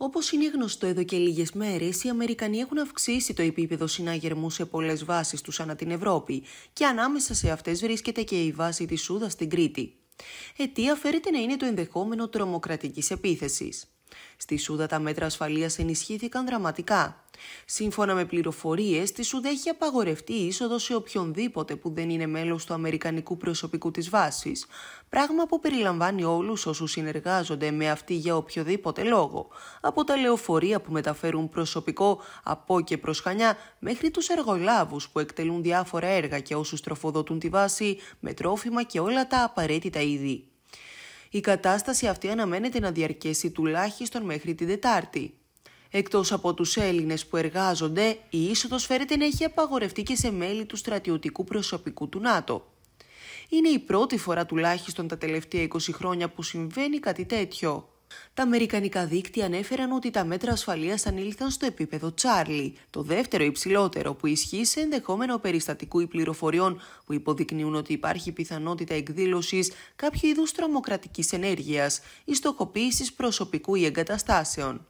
Όπως είναι γνωστό εδώ και λίγες μέρες, οι Αμερικανοί έχουν αυξήσει το επίπεδο συνάγερμου σε πολλές βάσεις τους ανά την Ευρώπη και ανάμεσα σε αυτές βρίσκεται και η βάση της Σούδας στην Κρήτη. Αιτία φέρεται να είναι το ενδεχόμενο τρομοκρατικής επίθεσης. Στη Σούδα τα μέτρα ασφαλείας ενισχύθηκαν δραματικά. Σύμφωνα με πληροφορίες, στη Σούδα έχει απαγορευτεί η είσοδος σε οποιονδήποτε που δεν είναι μέλος του Αμερικανικού προσωπικού της βάσης, πράγμα που περιλαμβάνει όλους όσους συνεργάζονται με αυτή για οποιοδήποτε λόγο, από τα λεωφορεία που μεταφέρουν προσωπικό από και προς Χανιά μέχρι τους εργολάβους που εκτελούν διάφορα έργα και όσους τροφοδοτούν τη βάση με τρόφιμα και όλα τα απαραίτητα είδη. Η κατάσταση αυτή αναμένεται να διαρκέσει τουλάχιστον μέχρι την Δετάρτη. Εκτός από τους Έλληνες που εργάζονται, η είσοδος φέρεται να έχει απαγορευτεί και σε μέλη του στρατιωτικού προσωπικού του ΝΑΤΟ. Είναι η πρώτη φορά τουλάχιστον τα τελευταία 20 χρόνια που συμβαίνει κάτι τέτοιο. Τα αμερικανικά δίκτυα ανέφεραν ότι τα μέτρα ασφαλείας ανήλθαν στο επίπεδο Τσάρλι, το δεύτερο υψηλότερο που ισχύει σε ενδεχόμενο περιστατικού ή πληροφοριών που υποδεικνύουν ότι υπάρχει πιθανότητα εκδήλωσης κάποιου είδους τρομοκρατικής ενέργειας ή στοχοποίησης προσωπικού ή εγκαταστάσεων.